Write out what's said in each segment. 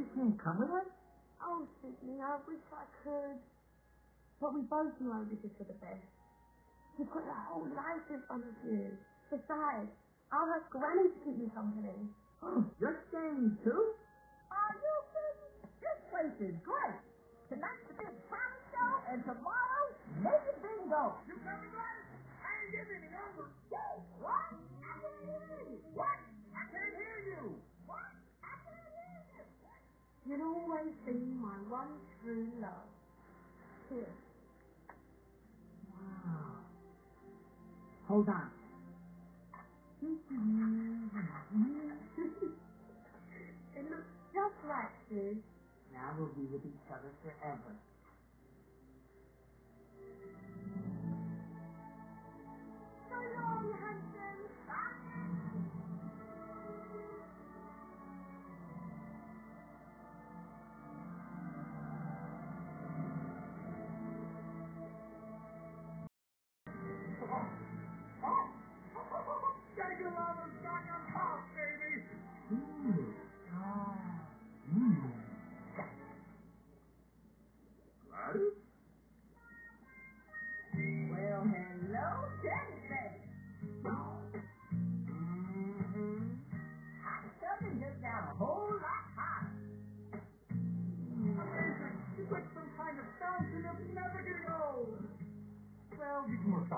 you can't come with us? Oh, Sydney, I wish I could. But we both know this is for the best. You've got your whole life in front of you. Besides, I'll have Granny to keep me company. Oh, You're staying too? Are you kidding? This place is great. Tonight's the big talent show, and tomorrow, maybe bingo. You coming, Gladys? I ain't giving any number. Hey, what? I can't hear you. What? I can't hear you. What? I can't hear you. You'll always be my one true love. Here. Wow. Hold on. It looks just like you. Now we'll be with each other forever. Well, you can work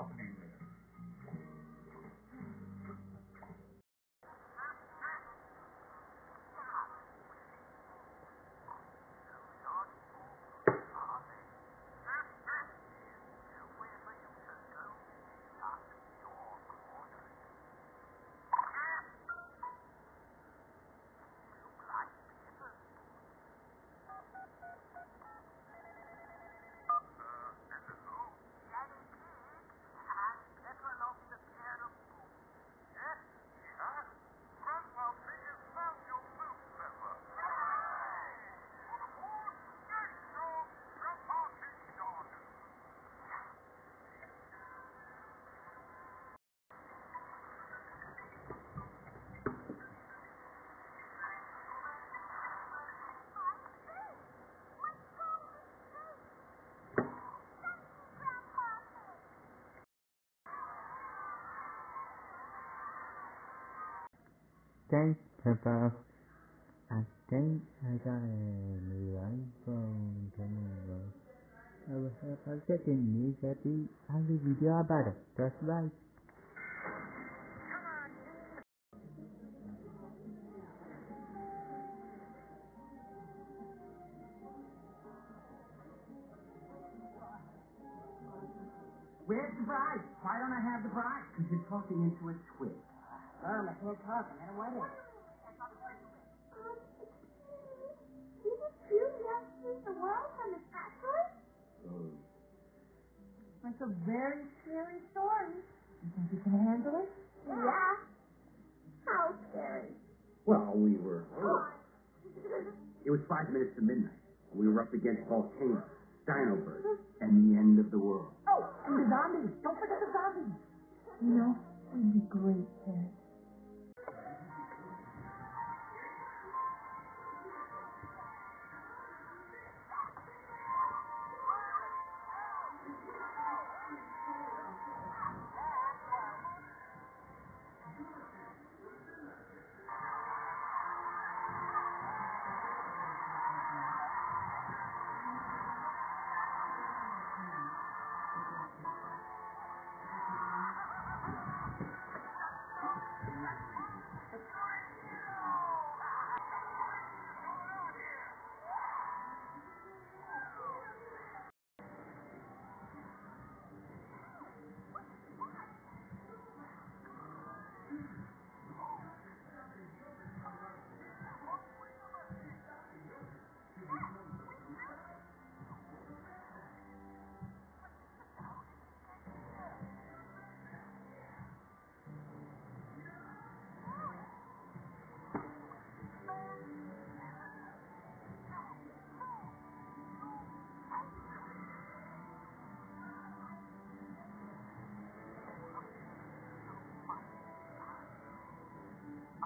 out the name later. Thanks, I think I got a new iPhone camera. I will have a second news at the other video about it. That's right. Where's the bride? Why don't I have the bride? Because you're talking into a twig. Mom, I can't talk. I'm at a wedding. Didn't you rescue the world from its asteroid? That's a very scary story. You think you can handle it? Yeah. How scary. Well, we were. It was five minutes to midnight. We were up against volcanoes, dino birds, and the end of the world. Oh, and the zombies. Don't forget the zombies. You know, it'd be great, Ted.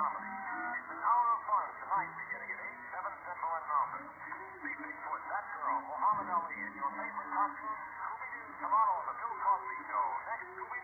gentlemen, it's an hour of fun tonight beginning at 8, 7 Central in Mountain. Please put that girl, Muhammad Ali, in your favorite costume, Scooby-Doo, Toronto, and the Bill Cosby Show, next Scooby